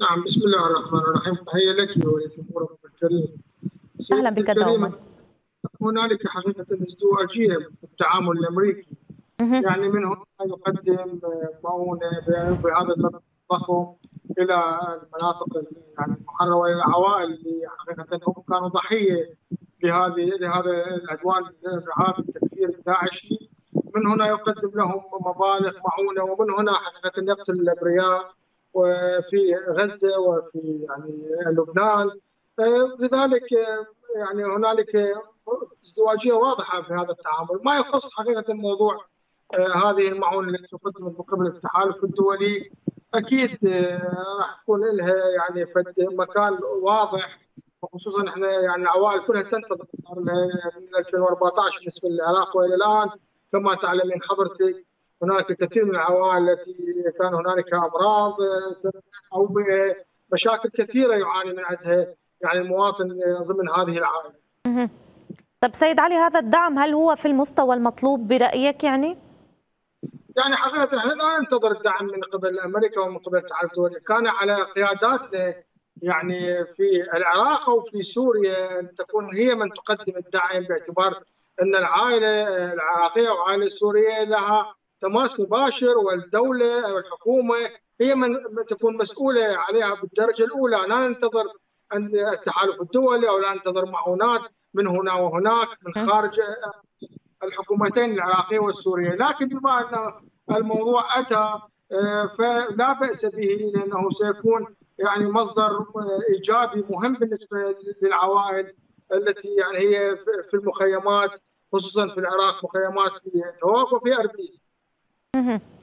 نعم بسم الله الرحمن الرحيم. تحية لك ولجمهورك الكريم أهلا بك دوما. هنالك حقيقة ازدواجية بالتعامل الأمريكي. يعني من هنا يقدم مؤونة بهذا المبلغ الضخم إلى المناطق يعني المحررة وإلى العوائل اللي حقيقة هم كانوا ضحية لهذه لهذا العدوان الارهابي التكفير الداعشي. من هنا يقدم لهم مبالغ معونة ومن هنا حقيقة يقتل الأبرياء. وفي غزة وفي يعني لبنان. لذلك يعني هنالك ازدواجية واضحة في هذا التعامل. ما يخص حقيقة الموضوع هذه المعونة التي تقدم من قبل التحالف الدولي. أكيد راح تكون لها يعني فد مكان واضح وخصوصا إحنا يعني العوائل كلها تنتظر صار من 2014 بالنسبة للعراق وإلى الآن. كما تعلمين حضرتك هناك كثير من العوائل التي كان هنالك أمراض أو مشاكل كثيرة يعاني من عندها يعني المواطن ضمن هذه العائلة. طيب سيد علي هذا الدعم هل هو في المستوى المطلوب برأيك يعني؟ يعني حقيقة إحنا لا ننتظر الدعم من قبل أمريكا ومن قبل التعاون الدولي، كان على قياداتنا يعني في العراق أو في سوريا أن تكون هي من تقدم الدعم باعتبار أن العائلة العراقية والعائله السورية لها تماس مباشر والدولة أو الحكومة هي من تكون مسؤولة عليها بالدرجة الأولى. لا ننتظر التحالف الدولي أو لا ننتظر معونات من هنا وهناك من خارج الحكومتين العراقية والسورية. لكن بما أن الموضوع أتى فلا بأس به لأنه سيكون يعني مصدر إيجابي مهم بالنسبة للعوائل التي يعني هي في المخيمات خصوصا في العراق مخيمات في توك وفي اربيل.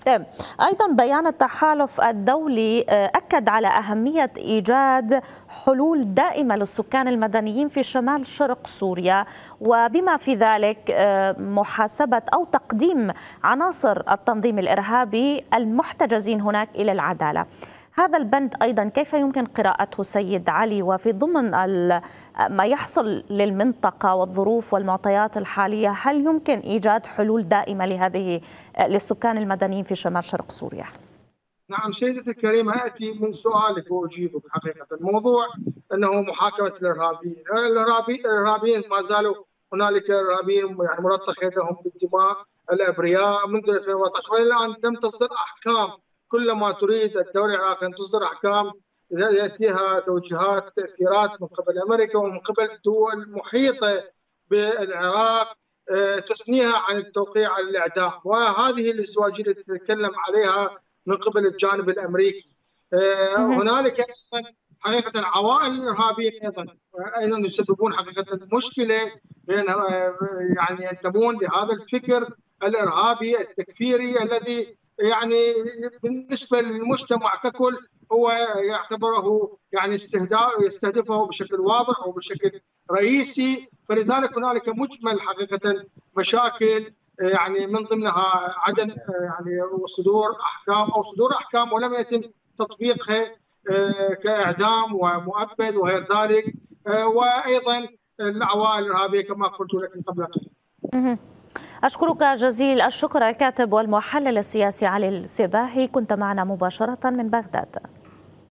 طيب أيضا بيان التحالف الدولي أكد على أهمية إيجاد حلول دائمة للسكان المدنيين في شمال شرق سوريا وبما في ذلك محاسبة أو تقديم عناصر التنظيم الإرهابي المحتجزين هناك إلى العدالة. هذا البند أيضا كيف يمكن قراءته سيد علي؟ وفي ضمن ما يحصل للمنطقة والظروف والمعطيات الحالية هل يمكن إيجاد حلول دائمة لهذه للسكان المدنيين في شمال شرق سوريا؟ نعم سيدتي الكريمة أتي من سؤالك وأجيبك حقيقة. الموضوع أنه محاكمة الإرهابيين، الإرهابيين ما زالوا هنالك إرهابيين يعني مرطخ يدهم بالدماء الأبرياء منذ 2014 وإلى الآن لم تصدر أحكام كلما تريد الدولة العراقيه أن تصدر أحكام يأتيها توجيهات تأثيرات من قبل أمريكا ومن قبل الدول المحيطه بالعراق تثنيها عن التوقيع على الإعدام. وهذه الازدواجيه التي تتكلم عليها من قبل الجانب الأمريكي. هنالك حقيقة العوائل الإرهابية أيضا أيضا يسببون حقيقة مشكلة بين يعني ينتمون لهذا الفكر الإرهابي التكفيري الذي يعني بالنسبة للمجتمع ككل هو يعتبره يعني استهداف يستهدفه بشكل واضح وبشكل رئيسي فلذلك هنالك مجمل حقيقة مشاكل يعني من ضمنها عدم يعني صدور أحكام أو صدور أحكام ولم يتم تطبيقها كإعدام ومؤبد وغير ذلك وأيضا العوائل الإرهابية كما قلت لك قبل قليل. أشكرك جزيل الشكر الكاتب والمحلل السياسي علي السباهي. كنت معنا مباشرة من بغداد.